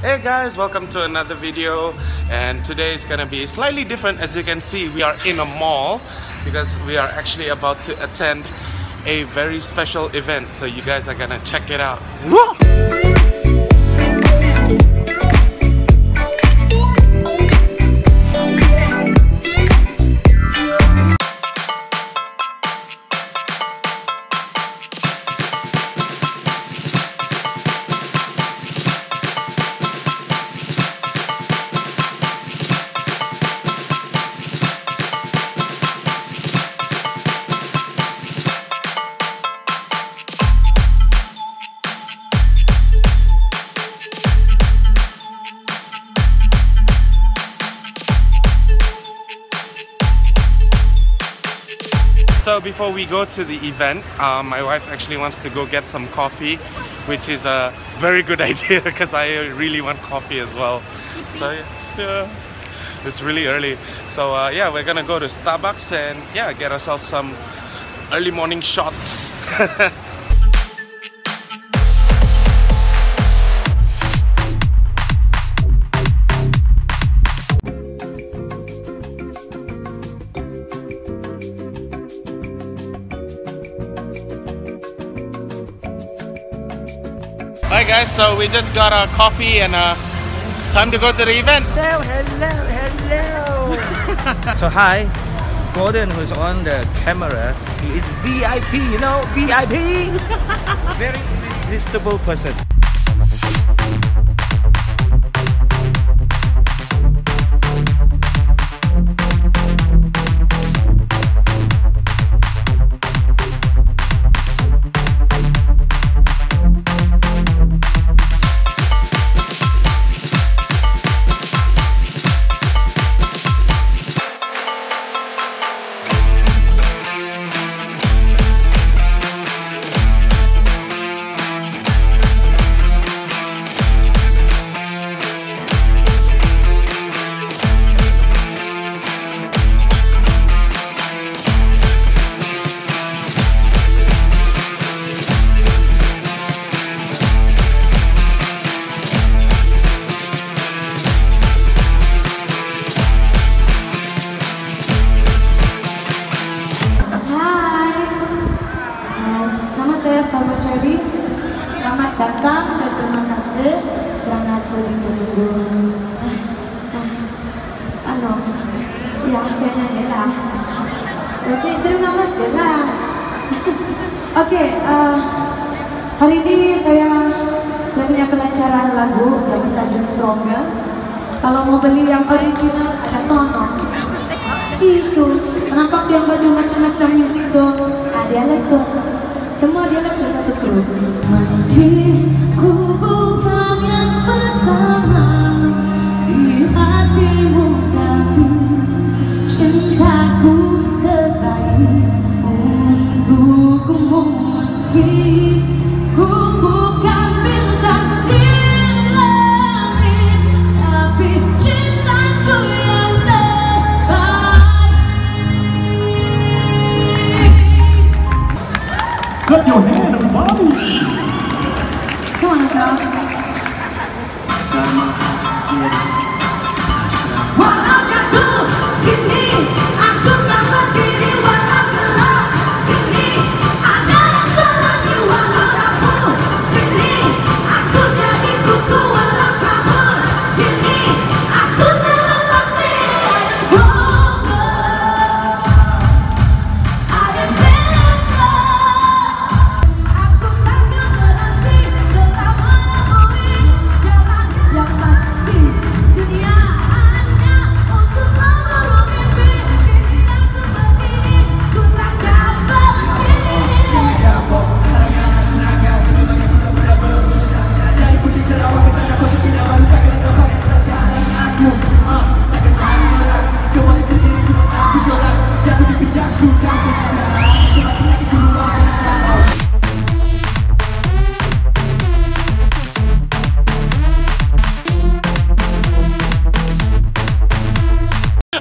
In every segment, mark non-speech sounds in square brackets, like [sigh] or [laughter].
Hey guys, welcome to another video. And today is gonna be slightly different. As you can see we are in a mall because we are actually about to attend a very special event. So you guys are gonna check it out. So before we go to the event, uh, my wife actually wants to go get some coffee, which is a very good [laughs] idea because I really want coffee as well. So yeah, it's really early. So uh, yeah, we're gonna go to Starbucks and yeah, get ourselves some early morning shots. [laughs] guys, so we just got our coffee and uh, time to go to the event. Hello, hello, hello. [laughs] so hi, Gordon who's on the camera. He is VIP, you know, VIP. [laughs] Very irresistible person. ずランナーショーディングルあのいや saya ah, ah, anu, nyanyi lah. Oke terima kasih lah. [laughs] Oke eh, hari ini saya saya punya pelajaran lagu yang bertajuk Stronger. Kalau mau beli yang original ada sono. Itu kenapa yang baju macam-macam musik dong ada dialek dong semua dia satu grup. Meski ku cintaku terbaik untukmu. Meski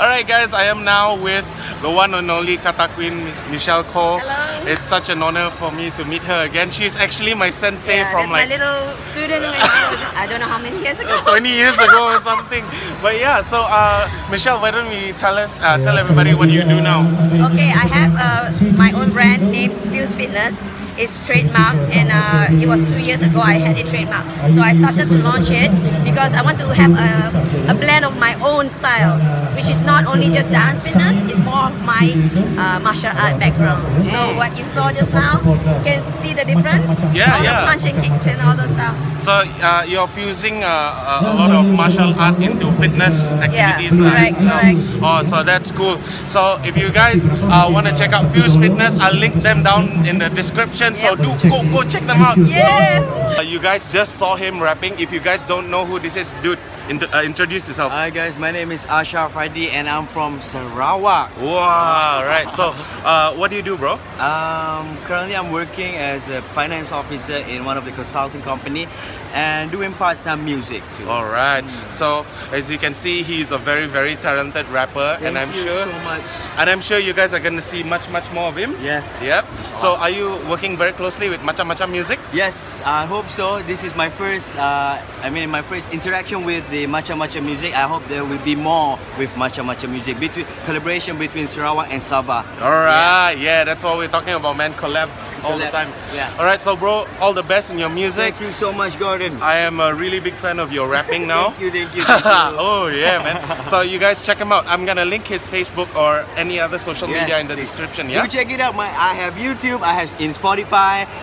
Alright guys, I am now with the one and only Kata Queen Michelle Koh. Hello. It's such an honor for me to meet her again. She's actually my sensei yeah, from like my little student I I don't know how many years ago. [laughs] 20 years ago or something. But yeah, so uh, Michelle, why don't we tell us, uh, tell everybody what you do now? Okay, I have uh, my own brand named Fuse Fitness. It's trademark and uh, it was two years ago I had it trademark. So I started to launch it because I want to have a, a blend of my own style, which is not only just dance fitness, it's more of my uh, martial art background. So what you saw just now, you can see the difference? Yeah, all yeah. the punching kicks and all those stuff. So uh, you're fusing uh, uh, a lot of martial art into fitness activities. lah. correct, correct. Oh, so that's cool. So if you guys uh, want to check out Fuse Fitness, I'll link them down in the description. So Yep. do go go check them out. Yeah. Uh, you guys just saw him rapping. If you guys don't know who this is, dude, int- uh, introduce yourself. Hi guys, my name is Asyraf Hardy and I'm from Sarawak. Wow, right. So, uh, what do you do, bro? Um, currently I'm working as a finance officer in one of the consulting company and doing part-time music too. All right. So, as you can see, he's a very, very talented rapper, and I'm Thank you sure, so much. and I'm sure you guys are gonna see much, much more of him. Yes. Yep. So, are you working very closely with Macam Macam Music? Yes, I hope so. This is my first, uh, I mean, my first interaction with the Macam Macam music. I hope there will be more with Macam Macam music, between collaboration between Sarawak and Sabah. All right. Yeah, that's what we're talking about, man. Collabs all the time. yes. All right. So, bro, all the best in your music. Thank you so much, Gordon. I am a really big fan of your rapping [laughs] now. Thank you, thank you. Thank you. [laughs] oh yeah, man. So you guys check him out. I'm gonna link his Facebook or any other social media in the please. description. Yeah. You check it out. My I have YouTube. I have in Spotify,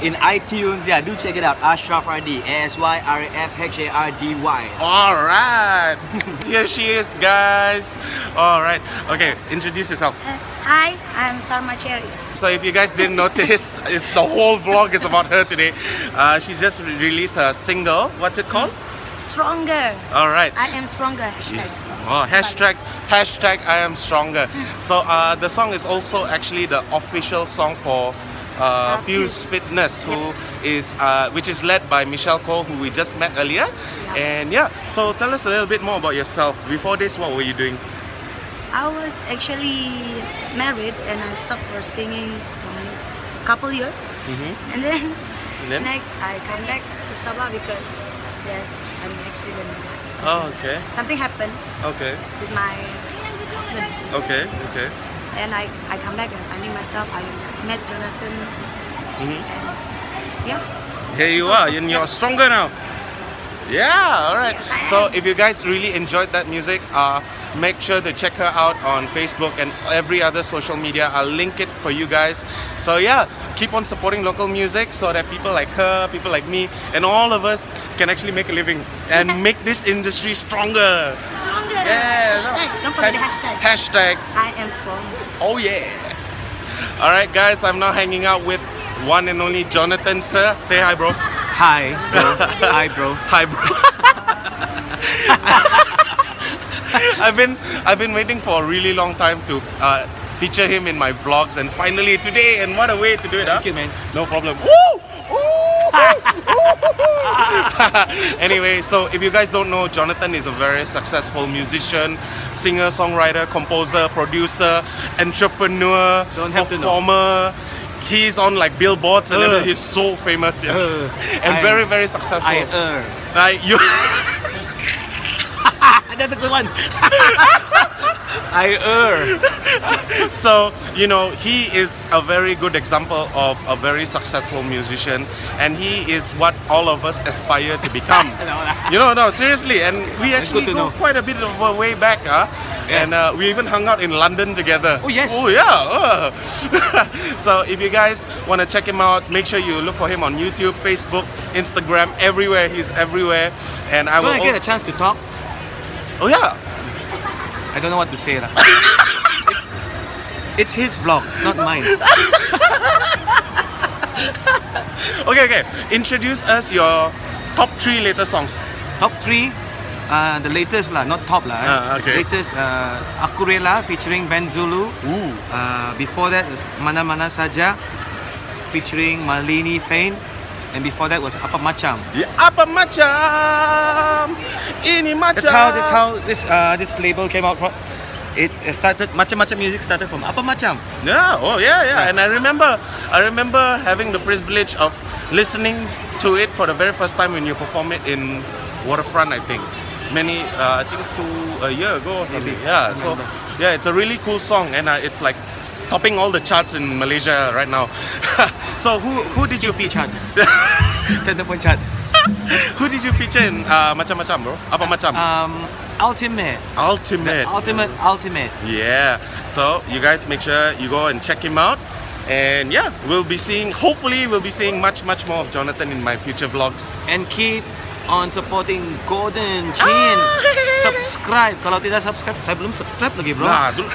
in iTunes. Yeah, do check it out. Asyraf Hardy, A S Y R A F H A R D Y. All right. [laughs] Here she is, guys. All right. Okay, introduce yourself. Hi, I'm Sarma Cherry. So if you guys didn't notice, [laughs] it's, the whole vlog is about her today. Uh, she just re- released a single. What's it called? Stronger. All right. I am stronger. Hashtag. Oh, hashtag hashtag I am stronger. So uh, the song is also actually the official song for uh, Fuse. Fitness, who is uh, which is led by Michelle Koh, who we just met earlier. And yeah, so tell us a little bit more about yourself. Before this, what were you doing? I was actually married and I stopped for singing for a couple years. Mhm. And then, And then? I, I come back to Sabah because there's an accident. Oh, okay, Something happened okay, with my husband. okay, okay. And I, I come back and finding myself. I met Jonathan Mhm. and yeah. Here you are, and you're stronger now. Yeah, all right. Yes, So if you guys really enjoyed that music, uh, make sure to check her out on Facebook and every other social media. I'll link it for you guys. So yeah, keep on supporting local music so that people like her, people like me, and all of us can actually make a living and [laughs] make this industry stronger. Stronger. Yeah. Hashtag. Don't forget the hashtag. Hashtag. I am strong. Oh yeah. All right, guys. I'm now hanging out with one and only Jonathan, sir. Say hi, bro. [laughs] Hi, bro. Hi, bro. Hi, [laughs] bro. I've been I've been waiting for a really long time to uh, feature him in my vlogs, and finally today, and what a way to do it, huh? Thank you, man. No problem. Woo! [laughs] anyway, so if you guys don't know, Jonathan is a very successful musician, singer, songwriter, composer, producer, entrepreneur, Don't have to know. performer. He's on like billboards and Uh. He's so famous, yeah, Uh, and I- very very successful. I err. Like you. [laughs] That's a good one. [laughs] I err. so you know he is a very good example of a very successful musician and he is what all of us aspire to become [laughs] you know no seriously and we actually go know. quite a bit of a way back huh? Yeah. and uh, we even hung out in london together Oh, yes. oh yeah uh. [laughs] so if you guys want to check him out make sure you look for him on youtube facebook instagram everywhere he's everywhere and i will When I get a chance to talk, oh yeah I don't know what to say. it's, it's his vlog, not mine. okay okay introduce us your top three latest songs Top three, uh, the latest lah, not top lah. Ah, okay. Latest, uh, Aku Rela featuring Ben Zulu. Ooh. Uh, before that was Mana Mana Saja featuring Malini Fain. And before that was Apa Macam. Ya apa macam ini macam That's how this how this uh, this label came out from it started macam-macam music started from apa macam. Yeah, oh yeah, yeah. And I remember, I remember having the privilege of listening to it for the very first time when you perform it in Waterfront, I think. Many, uh, I think two a year ago or something. Yeah, so yeah, it's a really cool song, and uh, it's like topping all the charts in Malaysia right now. [laughs] so who who did you feature? Center Point chart. Who did you feature in uh, macam-macam, bro? Apa macam? Um, ultimate. Ultimate. Ultimate, ultimate. Yeah. So you guys make sure you go and check him out. And yeah, we'll be seeing, hopefully we'll be seeing much, much more of Jonathan in my future vlogs. And keep on supporting Gordon Chin. subscribe. Kalau tidak subscribe, saya belum subscribe lagi, bro. Nah, dulu [laughs]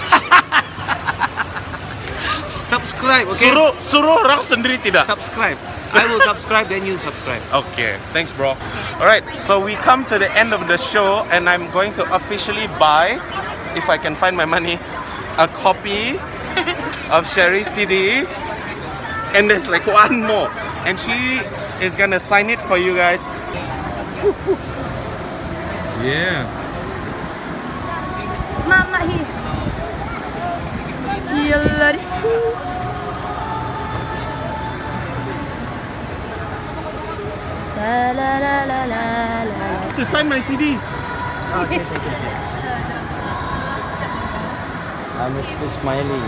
subscribe, okay? suruh suruh orang sendiri tidak. subscribe. I will subscribe, then you subscribe. Okay, thanks bro. Alright, so we come to the end of the show and I'm going to officially buy, if I can find my money, a copy [laughs] of Cherry's CD. And there's like one more. And she is gonna sign it for you guys. [laughs] Yeah. Mama hi. Yalla. La la la la la la. To sign my CD. I'm Mr. Smiley.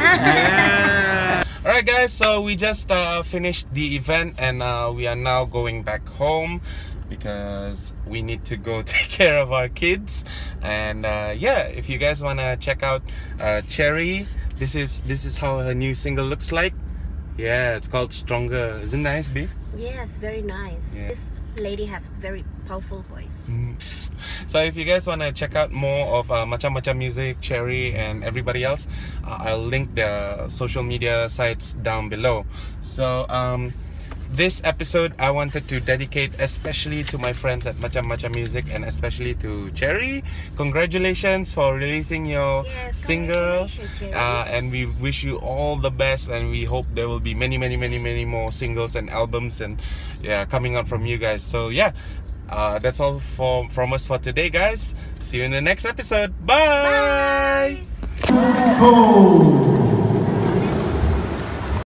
Yeah. Alright guys, so we just uh, finished the event and uh, we are now going back home because we need to go [laughs] take care of our kids and uh, yeah if you guys want to check out uh, cherry this is this is how her new single looks like yeah it's called stronger isn't it nice b Yes, very nice. Yeah. This lady have very powerful voice. [laughs] so if you guys want to check out more of uh, Macam Macam Music, Cherry and everybody else, uh, I'll link the social media sites down below. So um, this episode I wanted to dedicate especially to my friends at Macam Macam Music and especially to Cherry. Congratulations for releasing your Yes, single. Uh, and we wish you all the best and we hope there will be many many many many more singles and albums and yeah coming out from you guys. So yeah, uh, that's all for from us for today, guys. See you in the next episode. Bye. Go!